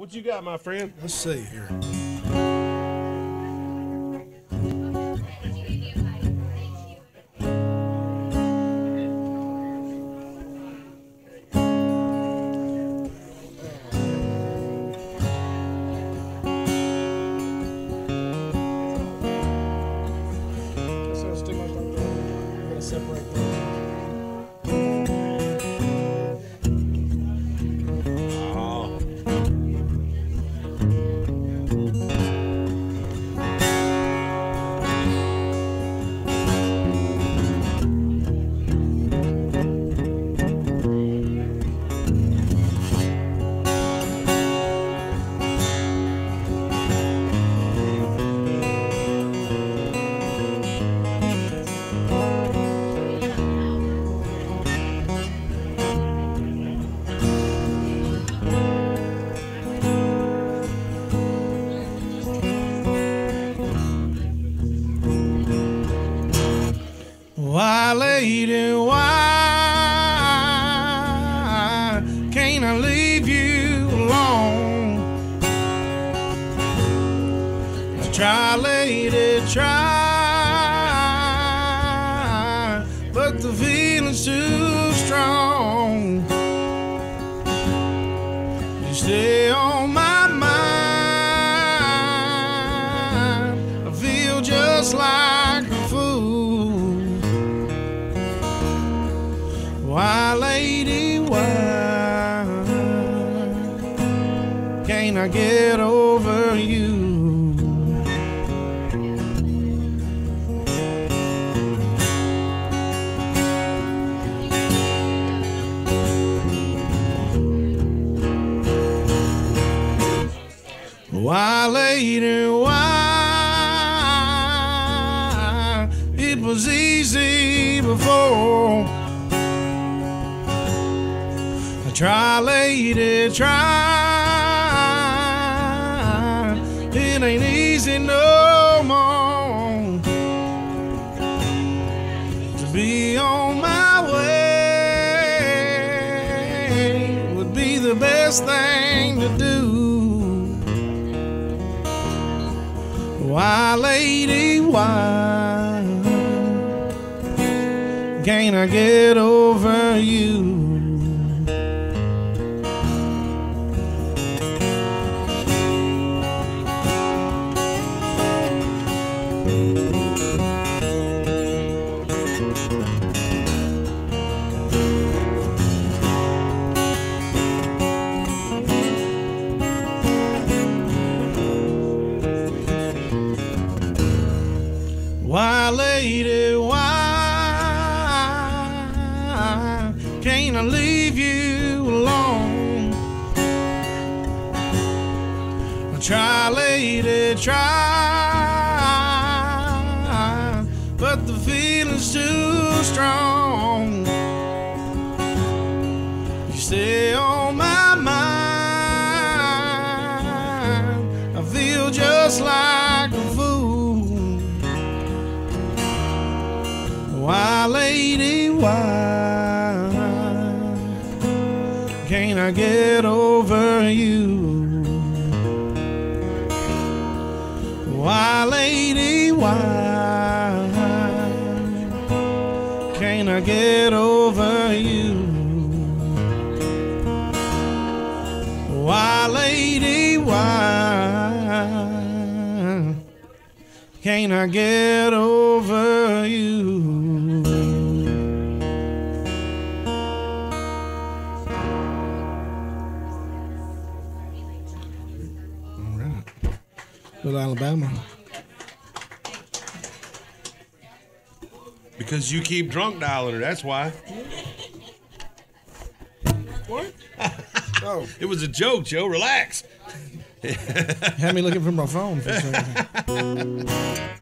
What you got, my friend? Let's see here. Lady, why can't I leave you alone? Try, lady, try, but the feeling's too strong. You stay on my mind. I feel just like can't I get over you? Why, later? why it was easy before. I try, later, try. Ain't easy no more to be on my way. Would be the best thing to do. Why, lady, why can't I get over you? Why, lady, why can't I leave you alone? Try, lady, try, feeling's too strong. You stay on my mind. I feel just like a fool. Why, lady, why can't I get over you? Why, lady, why can't I get over you? Why, lady, why can't I get over you? All right. Little Alabama. Because you keep drunk dialing her, that's why. What? oh, It was a joke, Joe. Relax. had me looking for my phone for a second.